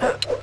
Huh.